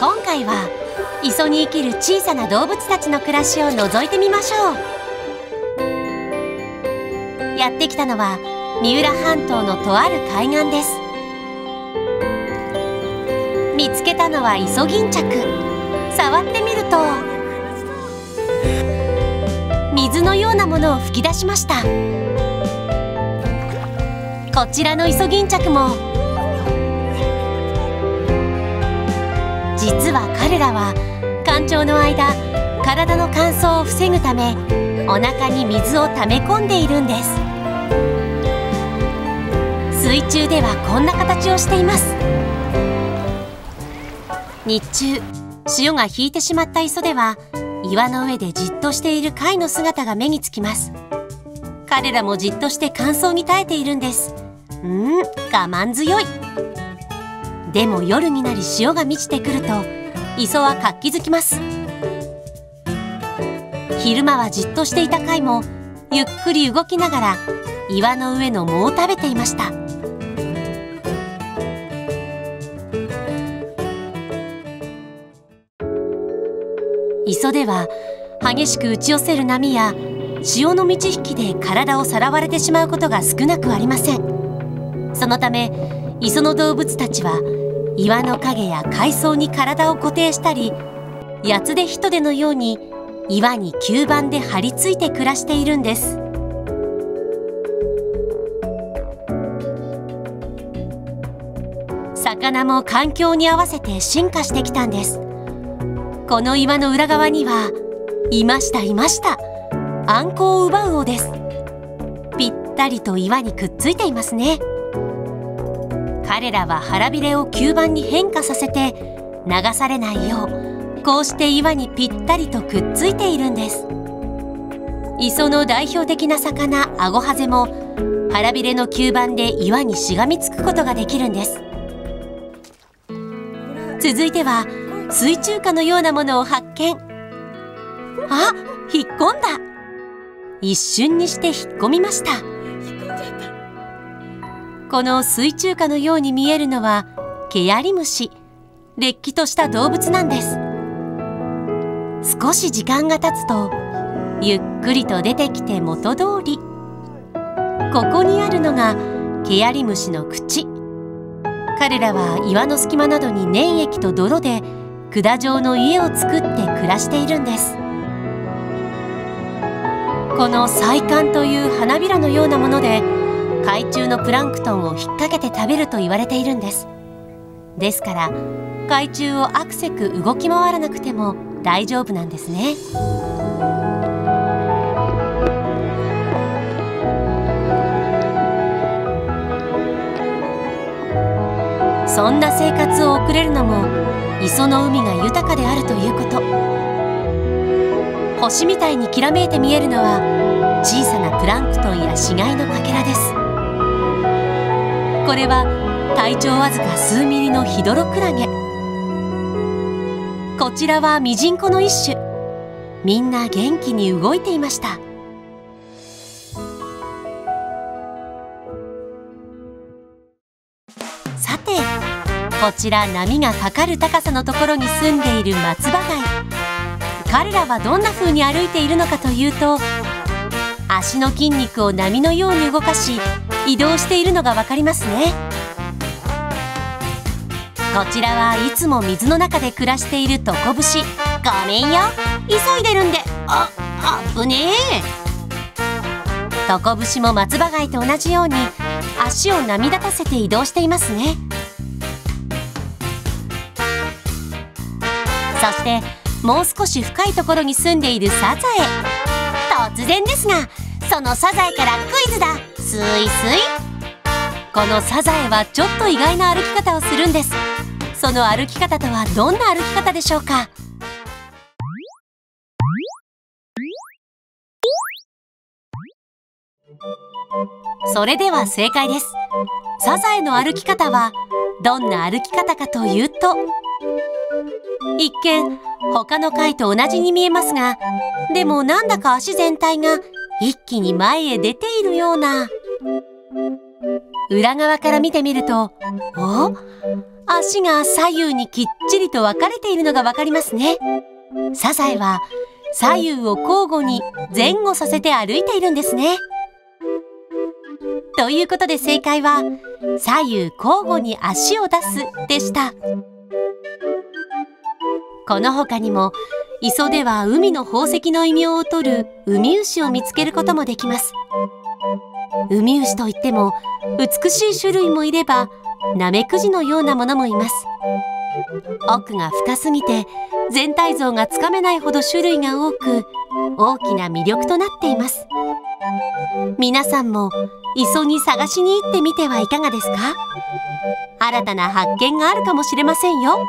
今回は磯に生きる小さな動物たちの暮らしを覗いてみましょう。やってきたのは三浦半島のとある海岸です。見つけたのはイソギンチャク触ってみると水のようなものを吹き出しました。こちらのイソギンチャクも実は彼らは干潮の間体の乾燥を防ぐためお腹に水を溜め込んでいるんです。水中ではこんな形をしています。日中潮が引いてしまった磯では岩の上でじっとしている貝の姿が目につきます。彼らもじっとして乾燥に耐えているんです。うん我慢強い。でも夜になり潮が満ちてくると磯は活気づきます。昼間はじっとしていた貝もゆっくり動きながら岩の上の藻を食べていました。磯では激しく打ち寄せる波や潮の満ち引きで体をさらわれてしまうことが少なくありません。そのため磯の動物たちは岩の影や海藻に体を固定したり八つで人手のように岩に吸盤で張り付いて暮らしているんです。魚も環境に合わせて進化してきたんです。この岩の裏側にはいましたいました。あんこを奪う王です。ぴったりと岩にくっついていますね。彼らは腹びれを吸盤に変化させて流されないようこうして岩にぴったりとくっついているんです。磯の代表的な魚アゴハゼも腹びれの吸盤で岩にしがみつくことができるんです。続いては水中花のようなものを発見。あ引っ込んだ。一瞬にして引っ込みました。この水中花のように見えるのはケヤリムシ。れっきとした動物なんです。少し時間が経つとゆっくりと出てきて元通り。ここにあるのがケヤリムシの口。彼らは岩の隙間などに粘液と泥で管状の家を作って暮らしているんです。この細管という花びらのようなもので海中のプランクトンを引っ掛けて食べると言われているんです。ですから海中をアクセク動き回らなくても大丈夫なんですね。そんな生活を送れるのも磯の海が豊かであるということ。星みたいにきらめいて見えるのは小さなプランクトンや死骸のかけらです。これは体長わずか数ミリのヒドロクラゲ。こちらはミジンコの一種。みんな元気に動いていました。さてこちら波がかかる高さのところに住んでいる松葉貝。彼らはどんな風に歩いているのかというと足の筋肉を波のように動かし移動しているのが分かりますね。こちらはいつも水の中で暮らしているトコブシ。ごめんよ。急いでるんで。ああぶねえ。トコブシも松葉貝と同じように足を波立たせて移動していますね。そしてもう少し深いところに住んでいるサザエ。突然ですがそのサザエからクイズだ。スイスイ。このサザエはちょっと意外な歩き方をするんです。その歩き方とはどんな歩き方でしょうか？それでは正解です。サザエの歩き方はどんな歩き方かというと一見他の貝と同じに見えますがでもなんだか足全体が一気に前へ出ているような裏側から見てみるとお？足が左右にきっちりと分かれているのがわかりますね。サザエは左右を交互に前後させて歩いているんですね。ということで正解は左右交互に足を出すでした。この他にも磯では海の宝石の異名を取るウミウシを見つけることもできます。ウミウシといっても美しい種類もいればナメクジのようなものもいます。奥が深すぎて全体像がつかめないほど種類が多く大きな魅力となっています。皆さんも磯に探しに行ってみてはいかがですか？新たな発見があるかもしれませんよ。